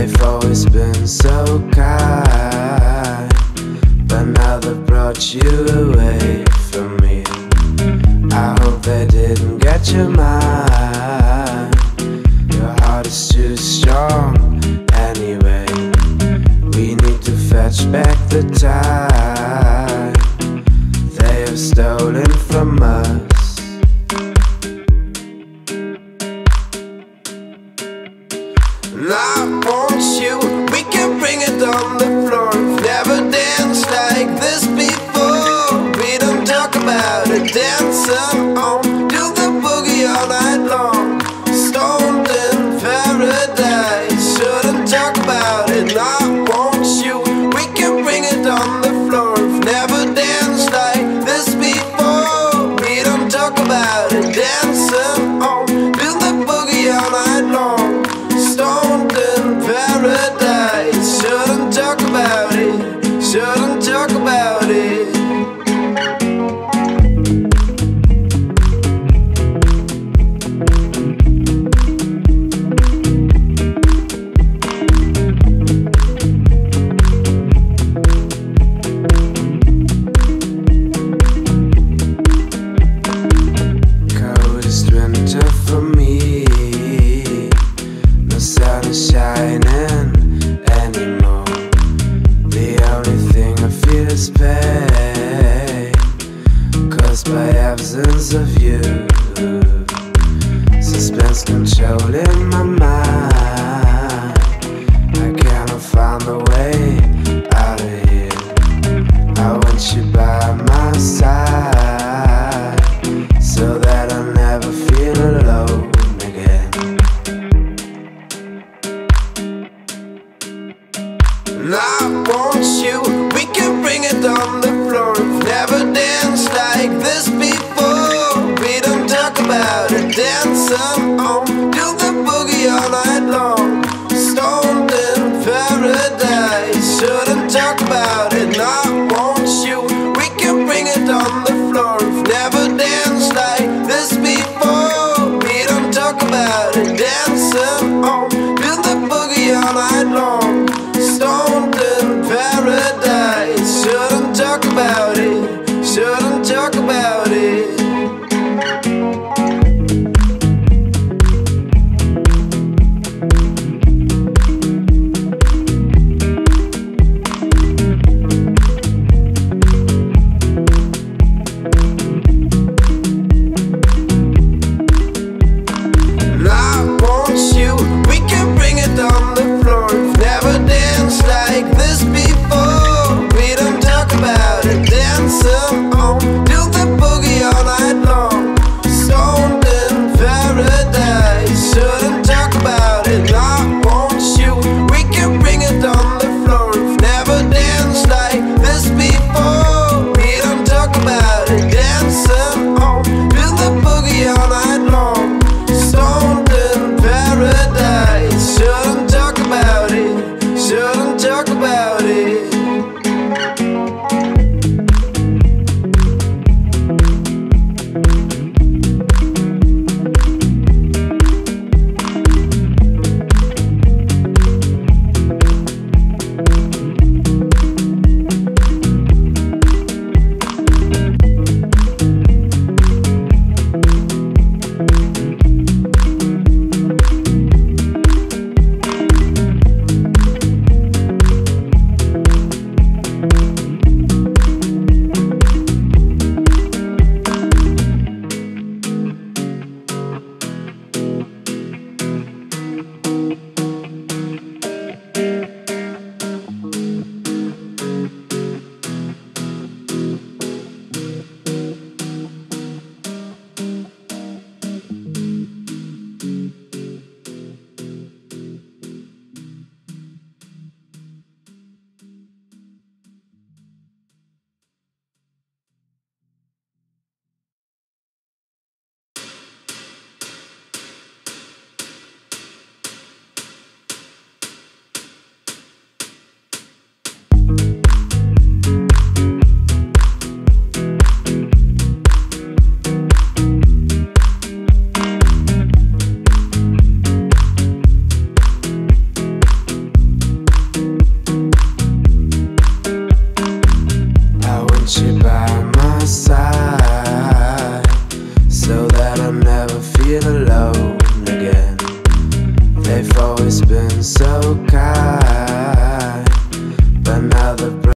They've always been so kind, but now they've brought you away from me. I hope they didn't get your mind. Your heart is too strong anyway. We need to fetch back the time they have stolen from us. Absence of you. Suspense controlling my mind. I cannot find a way out of here. I want you by my side so that I'll never feel alone again. And I want you, we can bring it on dancing on, do the boogie all night long.